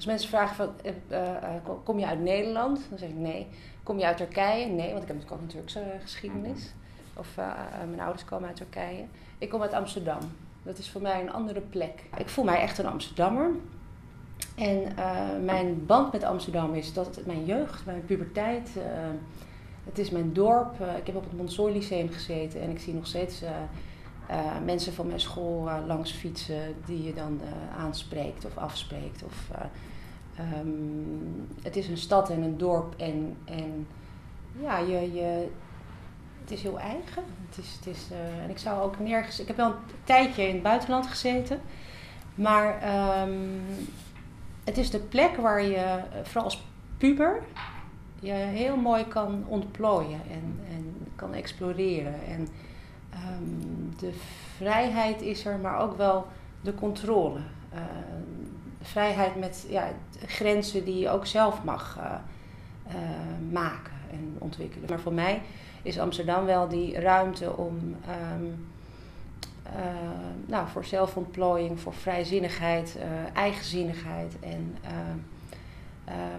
Als mensen vragen van, uh, kom je uit Nederland? Dan zeg ik nee. Kom je uit Turkije? Nee, want ik heb natuurlijk ook een Turkse geschiedenis. Of mijn ouders komen uit Turkije. Ik kom uit Amsterdam. Dat is voor mij een andere plek. Ik voel mij echt een Amsterdammer. En mijn band met Amsterdam is dat het mijn jeugd, mijn puberteit, het is mijn dorp. ik heb op het Montessori Lyceum gezeten en ik zie nog steeds mensen van mijn school langs fietsen die je dan aanspreekt of afspreekt. Of, um, het is een stad en een dorp en, en ja, je, je, het is heel eigen. Het is, het is, en ik zou ook nergens. Ik heb wel een tijdje in het buitenland gezeten, maar um, het is de plek waar je, vooral als puber, je heel mooi kan ontplooien en, en kan exploreren. En, um, de vrijheid is er, maar ook wel de controle. Vrijheid met ja, grenzen die je ook zelf mag uh, uh, maken en ontwikkelen. Maar voor mij is Amsterdam wel die ruimte om um, nou, voor zelfontplooiing, voor vrijzinnigheid, eigenzinnigheid en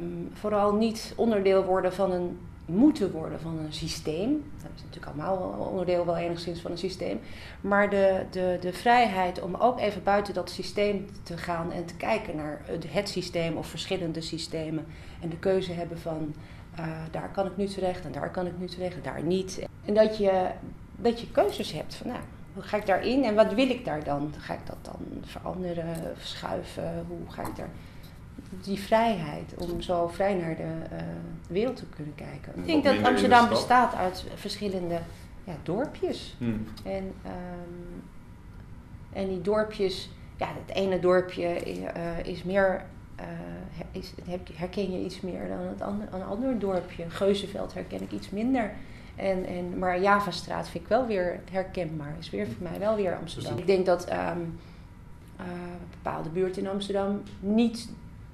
um, vooral niet onderdeel worden van een moeten worden van een systeem. Dat is natuurlijk allemaal onderdeel wel enigszins van een systeem. Maar de, de, de vrijheid om ook even buiten dat systeem te gaan en te kijken naar het systeem of verschillende systemen. En de keuze hebben van uh, daar kan ik nu terecht en daar kan ik nu terecht en daar niet. En dat je, dat je keuzes hebt van nou, hoe ga ik daarin en wat wil ik daar dan? Ga ik dat dan veranderen, verschuiven? Hoe ga ik daar die vrijheid om zo vrij naar de uh, wereld te kunnen kijken. Ik denk dat Amsterdam bestaat uit verschillende ja, dorpjes. Hmm. En, um, en die dorpjes, ja, het ene dorpje uh, is meer, uh, is, herken je iets meer dan het andere, een ander dorpje. Geuzenveld herken ik iets minder. En, en, maar Javastraat vind ik wel weer herkenbaar. Is weer voor mij wel weer Amsterdam. Dus ik denk dat um, bepaalde buurten in Amsterdam niet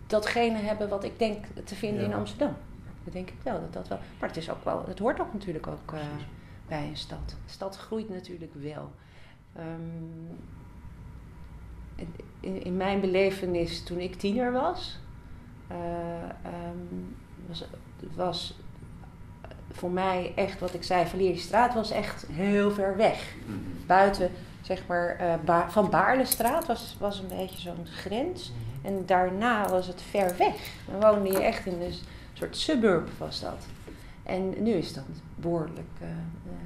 datgene hebben wat ik denk te vinden in Amsterdam. Dat denk ik wel. Dat dat wel. Maar het, is ook wel, het hoort ook natuurlijk ook uh, bij een stad. De stad groeit natuurlijk wel. Um, in, in, mijn belevenis toen ik tiener was, uh, um, was, was voor mij echt wat ik zei, straat was echt heel ver weg. -hmm. Buiten, zeg maar, uh, ba van Baarlestraat was, was een beetje zo'n grens. En daarna was het ver weg. Dan woonde je echt in een soort suburb was dat. En nu is dat behoorlijk uh,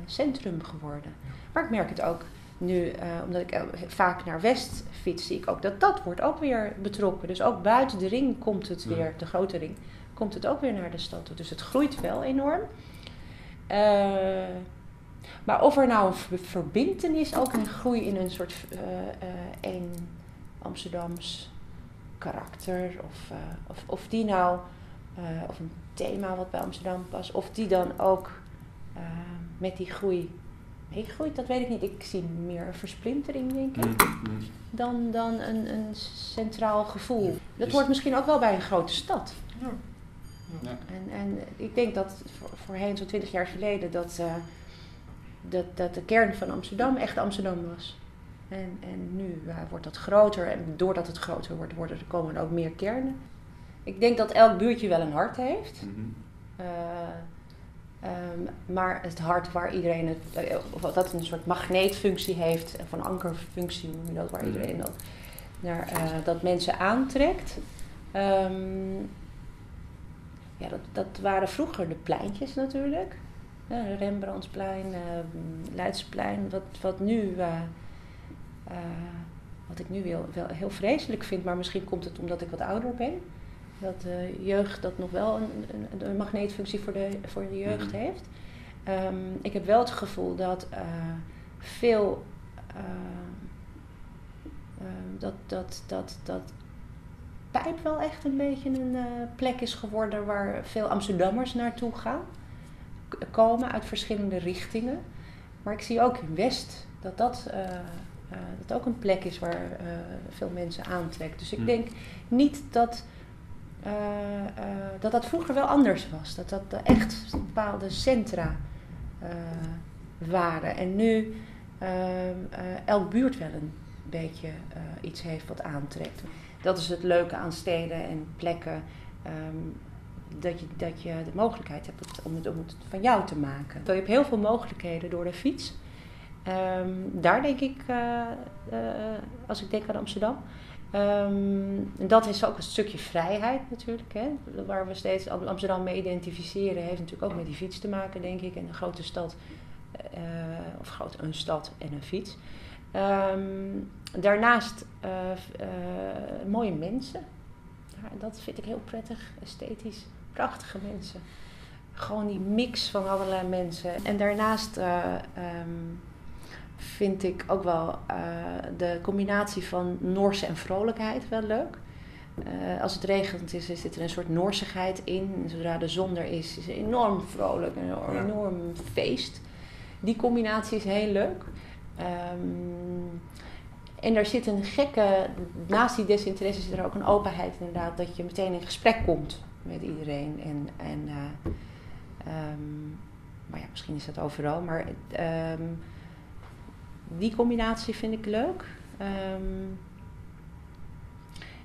centrum geworden. Maar ik merk het ook nu, uh, omdat ik vaak naar West fiets, zie ik ook dat dat wordt ook weer betrokken. Dus ook buiten de ring komt het weer, de grote ring, komt het ook weer naar de stad toe. Dus het groeit wel enorm. Uh, maar of er nou een verbindenis ook een groei in een soort één Amsterdams karakter of, uh, of, of die nou, uh, of een thema wat bij Amsterdam past, of die dan ook uh, met die groei meegroeit, dat weet ik niet. Ik zie meer een versplintering, denk ik, mm-hmm. dan, dan een, een centraal gevoel. Dat dus hoort misschien ook wel bij een grote stad. Ja. Ja. En, en ik denk dat voor, voorheen, zo'n twintig jaar geleden, dat, dat, dat de kern van Amsterdam echt Amsterdam was. En, en nu uh, wordt dat groter en doordat het groter wordt, worden, er komen er ook meer kernen. Ik denk dat elk buurtje wel een hart heeft. Mm -hmm. uh, um, maar het hart waar iedereen het, uh, of dat een soort magneetfunctie heeft, of een ankerfunctie noem je dat, waar mhm. iedereen dat, naar, dat mensen aantrekt. Um, ja, dat, dat waren vroeger de pleintjes natuurlijk. Rembrandtsplein, Leidsplein, wat, wat nu uh, wat ik nu wel, wel heel vreselijk vind, maar misschien komt het omdat ik wat ouder ben. Dat de jeugd dat nog wel een, een, een magneetfunctie voor de, voor de jeugd mhm. heeft. Um, ik heb wel het gevoel dat uh, veel. Uh, dat, dat, dat, dat Pijp wel echt een beetje een plek is geworden waar veel Amsterdammers naartoe gaan. Komen uit verschillende richtingen. Maar ik zie ook in West dat dat uh, dat ook een plek is waar uh, veel mensen aantrekt. Dus ik mm. denk niet dat, uh, dat dat vroeger wel anders was. Dat dat echt bepaalde centra waren. En nu elk buurt wel een beetje iets heeft wat aantrekt. dat is het leuke aan steden en plekken. ehm, dat, je, dat je de mogelijkheid hebt om het, om het van jou te maken. Je hebt heel veel mogelijkheden door de fiets. Ehm, daar denk ik, eh, eh, als ik denk aan Amsterdam. Ehm, dat is ook een stukje vrijheid natuurlijk. Hè? Waar we steeds Am- Amsterdam mee identificeren, heeft natuurlijk ook met die fiets te maken, denk ik. En een grote stad, eh, of een stad en een fiets. Ehm, daarnaast mooie mensen. Ja, dat vind ik heel prettig, esthetisch. Prachtige mensen. Gewoon die mix van allerlei mensen. En daarnaast vind ik ook wel eh, de combinatie van Noorse en vrolijkheid wel leuk. Eh, als het regent is, zit er een soort Noorsigheid in. En zodra de zon er is, is het enorm vrolijk, een enorm, Ja. enorm feest. Die combinatie is heel leuk. Ehm, en er zit een gekke, naast die desinteresse zit er ook een openheid inderdaad, dat je meteen in gesprek komt met iedereen. En, en, eh, ehm, maar ja, misschien is dat overal, maar ehm, die combinatie vind ik leuk. Ehm,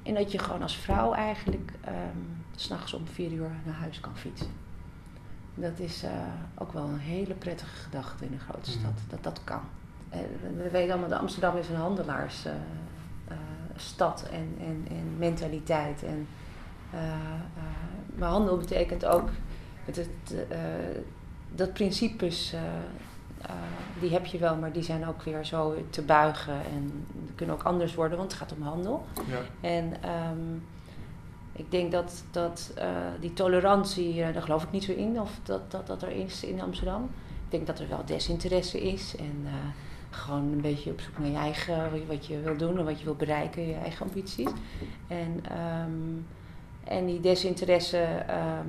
en dat je gewoon als vrouw eigenlijk s s'nachts om vier uur naar huis kan fietsen. Dat is eh, ook wel een hele prettige gedachte in een grote Mhm. stad, dat dat kan. Eh, we- we weten allemaal dat Amsterdam is een handelaars eh, stad en, en, en mentaliteit. En, maar handel betekent ook het, het, dat principes, die heb je wel, maar die zijn ook weer zo te buigen en kunnen ook anders worden, want het gaat om handel. Ja. En ehm, ik denk dat, dat eh, die tolerantie, eh, daar geloof ik niet zo in, of dat, dat dat er is in Amsterdam. Ik denk dat er wel desinteresse is en eh, gewoon een beetje op zoek naar je eigen, wat je, wat je wil doen en wat je wil bereiken, je eigen ambities. En, ehm, en die desinteresse ehm,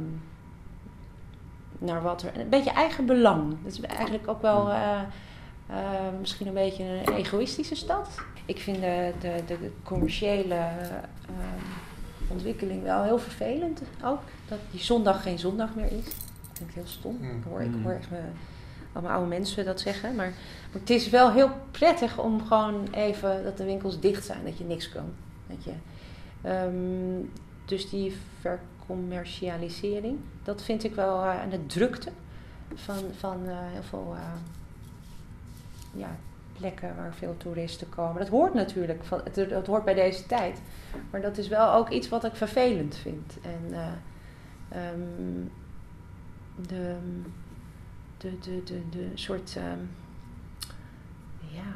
naar wat er, een beetje eigen belang. Dat is eigenlijk ook wel eh, eh, misschien een beetje een egoïstische stad. Ik vind de, de, de commerciële ehm, ontwikkeling wel heel vervelend ook. Dat die zondag geen zondag meer is. Dat vind ik heel stom. Mm. Ik hoor, ik Mm. hoor echt me, allemaal oude mensen dat zeggen. Maar, maar het is wel heel prettig om gewoon even dat de winkels dicht zijn. Dat je niks kan. Dat je, ehm, dus die vercommercialisering, dat vind ik wel eh, en de drukte van, van eh, heel veel eh, ja, plekken waar veel toeristen komen. Dat hoort natuurlijk, van, het, het hoort bij deze tijd. Maar dat is wel ook iets wat ik vervelend vind. En eh, ehm, de, de, de, de, de soort, ehm, ja,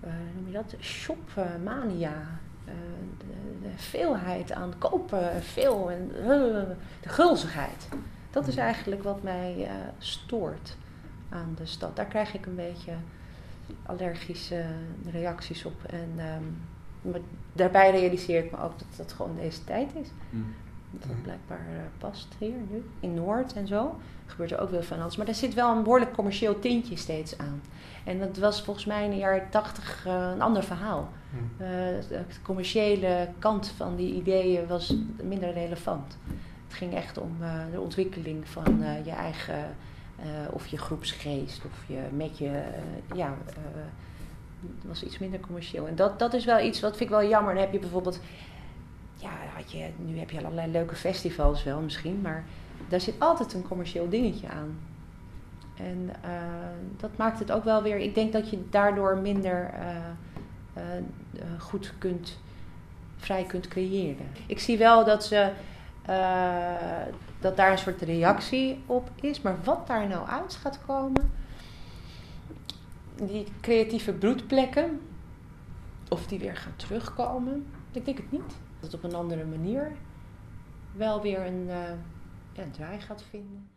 eh, hoe noem je dat? Shopmania. Eh, de, de veelheid aan kopen, veel en eh, de gulzigheid. Dat is eigenlijk wat mij eh, stoort aan de stad. Daar krijg ik een beetje allergische reacties op. En ehm, maar daarbij realiseer ik me ook dat dat gewoon deze tijd is. Dat dat blijkbaar eh, past hier nu. In Noord en zo gebeurt er ook wel van alles. Maar daar zit wel een behoorlijk commercieel tintje steeds aan. En dat was volgens mij in de jaren tachtig eh, een ander verhaal. Hm. Eh, de commerciële kant van die ideeën was minder relevant. Het ging echt om de ontwikkeling van je eigen, of je groepsgeest, of je met je, ja, het was iets minder commercieel. En dat, dat is wel iets wat vind ik wel jammer. Dan heb je bijvoorbeeld, ja, nu heb je allerlei leuke festivals wel misschien, maar daar zit altijd een commercieel dingetje aan. En eh, dat maakt het ook wel weer. Ik denk dat je daardoor minder eh, eh, goed kunt, vrij kunt creëren. Ik zie wel dat ze. dat daar een soort reactie op is. Maar wat daar nou uit gaat komen. Die creatieve broedplekken. Of die weer gaan terugkomen. Ik denk het niet. Dat het op een andere manier wel weer een, een draai gaat vinden.